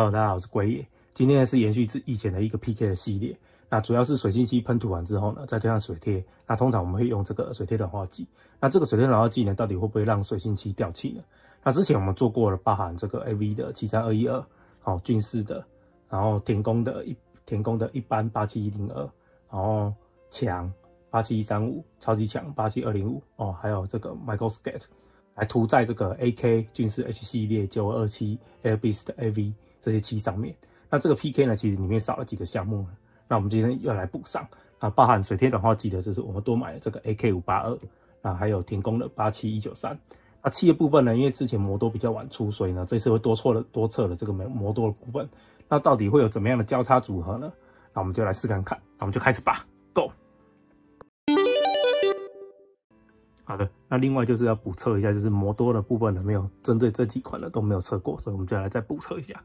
Hello，大家好，我是龟爷。今天是延续之以前的一个 PK 的系列，那主要是水性漆喷涂完之后呢，再加上水贴。那通常我们会用这个水贴软化剂。那这个水贴软化剂呢，到底会不会让水性漆掉漆呢？那之前我们做过了，包含这个 AV 的七三二一二，好，俊士的，然后田工的一田工的一般八七一零二，然后强八七一三五，超级强八七二零五，哦，还有这个 Michael Skate 来涂在这个 AK 俊士 H 系列九二七 Airbeast AV 这些漆上面。那这个 PK 呢，其实里面少了几个项目，那我们今天要来补上啊，包含水贴软化剂的，就是我们多买了这个 AK 五八二，啊，还有田工的八七一九三。那漆的部分呢？因为之前磨多比较晚出，所以呢，这次会多错了多测了这个磨磨多的部分。那到底会有怎么样的交叉组合呢？那我们就来试看看。那我们就开始吧，Go。好的，那另外就是要补测一下，就是磨多的部分呢，没有针对这几款的都没有测过，所以我们就来再补测一下。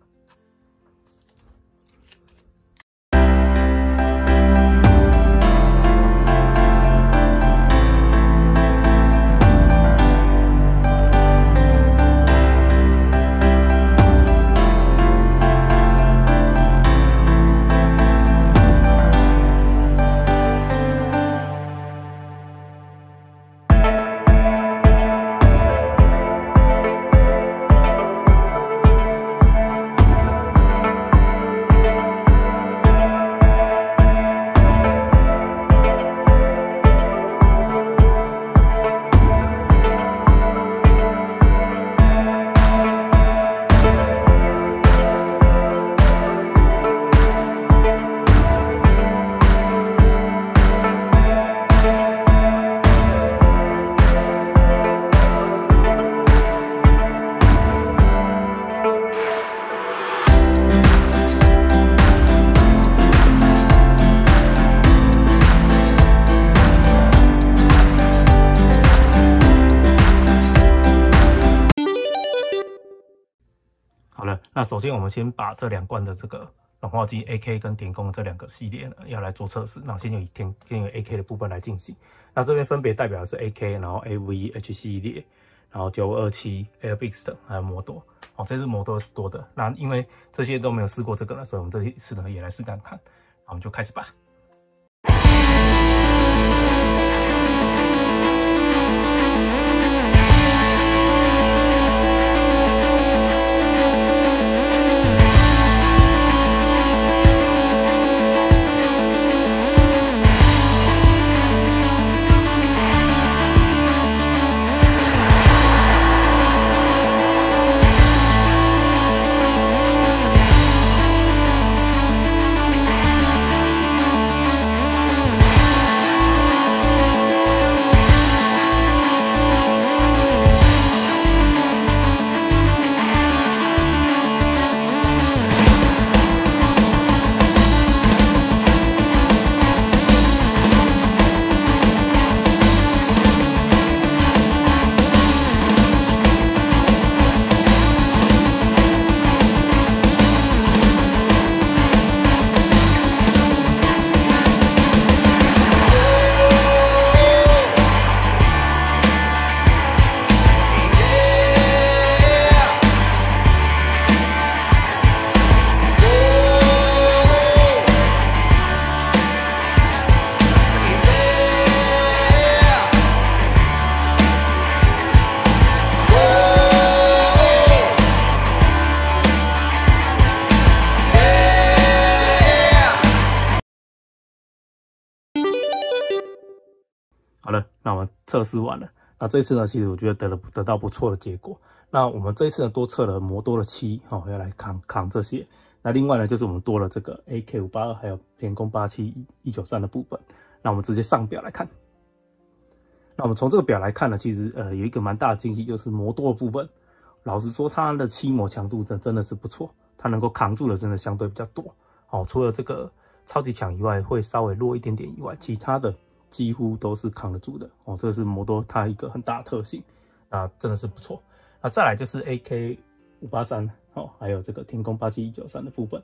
那首先，我们先把这两罐的这个软化剂 AK 跟点工这两个系列呢，要来做测试。那先用以点先用 AK 的部分来进行。那这边分别代表的是 AK，然后 AVH 系列，然后九二七 Airbix 的还有摩多。哦，这是摩多多的。那因为这些都没有试过这个了，所以我们这一次呢也来试看看。我们就开始吧。好了，那我们测试完了。那这次呢，其实我觉得得了得到不错的结果。那我们这一次呢，多测了磨多了漆，哦，要来扛扛这些。那另外呢，就是我们多了这个 AK 五八二还有天工八七一九三的部分。那我们直接上表来看。那我们从这个表来看呢，其实呃有一个蛮大的惊喜，就是磨多的部分。老实说，它的漆膜强度真真的是不错，它能够扛住的真的相对比较多。哦，除了这个超级强以外，会稍微弱一点点以外，其他的。几乎都是扛得住的哦，这是摩多它一个很大的特性，那真的是不错。那再来就是 AK 五八三哦，还有这个天空八七一九三的部分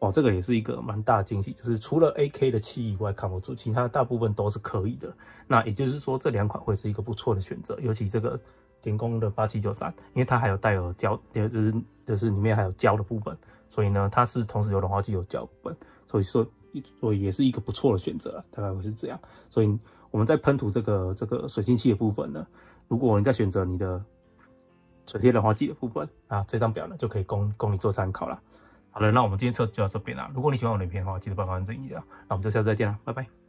哦，这个也是一个蛮大的惊喜，就是除了 AK 的七以外扛不住，其他大部分都是可以的。那也就是说这两款会是一个不错的选择，尤其这个天空的八七九三，因为它还有带有胶，也就是就是里面还有胶的部分，所以呢，它是同时有软化剂有脚本，所以说所以也是一个不错的选择，大概会是这样。所以我们在喷涂这个这个水性漆的部分呢，如果你在选择你的水贴软化剂的部分啊，这张表呢就可以供供你做参考了。好了，那我们今天测试就到这边了。如果你喜欢我的影片的话，记得帮我按赞一下。那我们就下次再见了，拜拜。